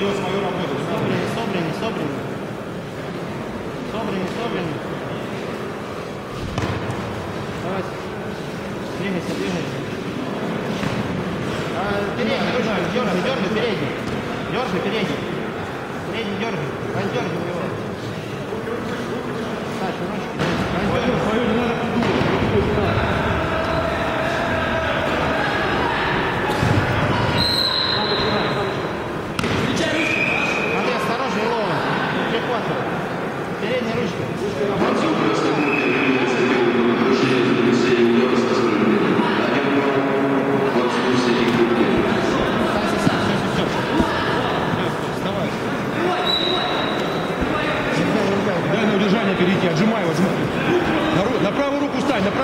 свое, свою работу. Собраны, собраны, собраны. Собраны, собраны. Давай. Двигайся, двигайся. А, передний, ручку, дергай, дергай, передний. Дергай, передний. Передний дергай. Раздергай его.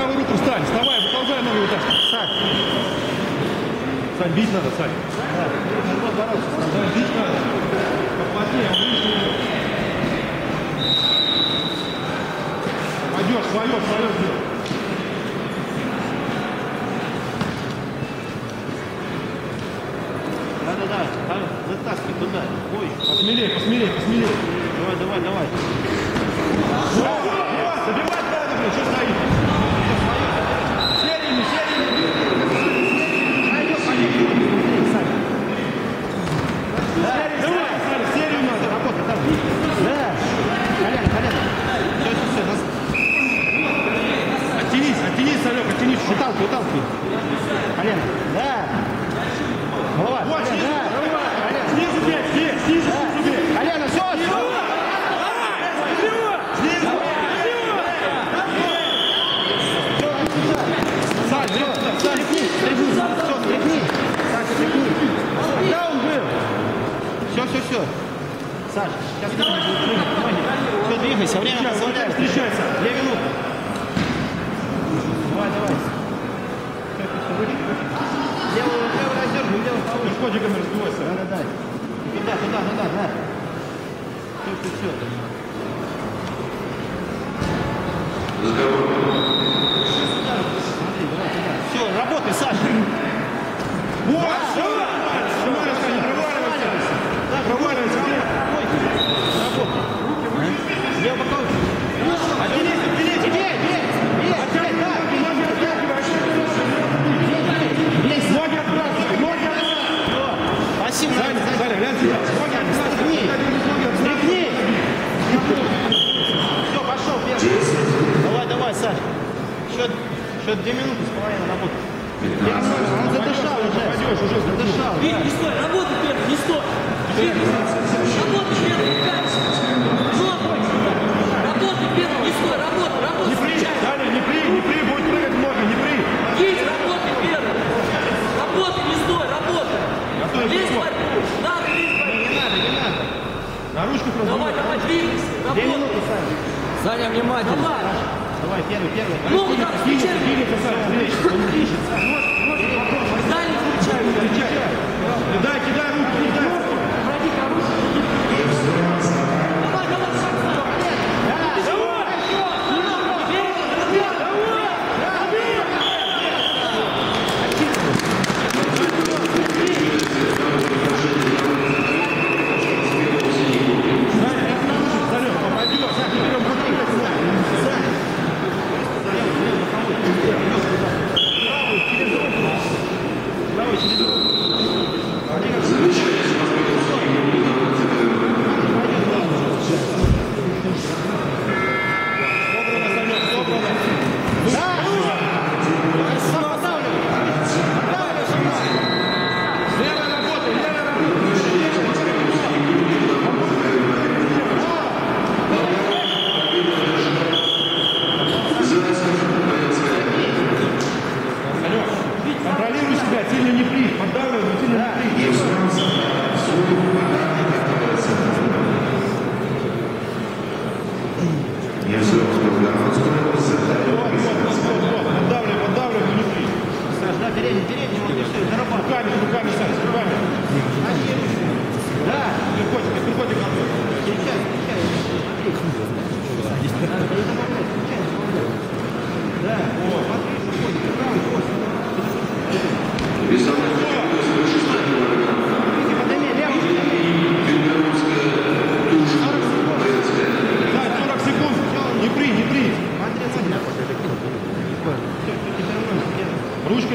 Правую руку встань. Вставай, выползай ноги вытаскивай. Сань, Сань, бить надо, Сань. бороться. Сань, бить надо. Поплотнее, выше. Пойдешь, свое, свое сделай. Да-да-да, а, вытаскивай туда. Ой, Посмелее, посмелее, посмелее. давай, давай, давай. Забивать надо, блин, что стоит? Сериями, сериями. Давай, Сань, серию надо. Работа, там. Да. Колено, колено. Все, все, все. нас- Оттянись, оттянись, Санек, выталкивай. Колено. Да. Голова. Вот, колено, снизу, да. Колено. Снизу бей, здесь, снизу, снизу бей. Колено, все, все. Снизу. Сань, все, Сань, стряхни. Все, стряхни. Саша, стряхни. Когда он был? Все, все, все. Саш, сейчас ты будешь. Все, двигайся, время позволяет. встречайся. Две минуты. Давай, давай. Левую руку раздергивай, левую повыше. Шкодиком разбивайся. Да, да, да. Туда, туда, туда, да. Все, все, все. Все, работай, Саша. Вот, все. Проваливайся, не проваливайся. Да, Проваливайся, где? Работай. Левый боковой. Оттянись, оттянись. Бей, бей, бей, бей, да. Ноги оттягивай. Ноги отбрасывай, ноги отбрасывай. Спасибо. Саня, Саня, глянь сюда. Ноги Стряхни. Стряхни. Все, пошел, первый. Давай, давай, Саш. Еще, еще две минуты с половиной работы. Он задышал уже. Пойдешь уже. Задышал, да. не стой, работай первый, не стой. Работай первый, Ну, Работай первый, не стой, работай, Не работай. при, Саня, не при, не при, будет прыгать в ноги, не при. Вить, работай первый. Работай, не стой, работай. Лезь в борьбу. Надо лезть в борьбу. Не надо, не надо. На ручку Давай, разгрузай. давай, двигайся. Две Работай. минуты, Саня. Саня, внимательно. Давай. Давай, первый, первый. Там Двигайся, встречай. Дальний. Встречай. Кидай, кидай руку, кидай.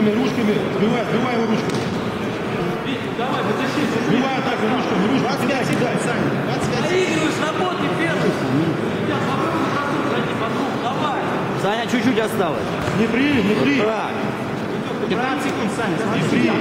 Ручками, сбивай, сбивай его ручками. Давай, потащи. Сбивай так ручками, ручками. 25 секунд, Саня, 25 Проигрываешь, работай первый. Я попробую подруг пройти, подруг, давай. Саня, чуть-чуть осталось. Не при, не при. Так. 15 секунд, Саня, Не при.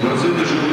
Проценты живут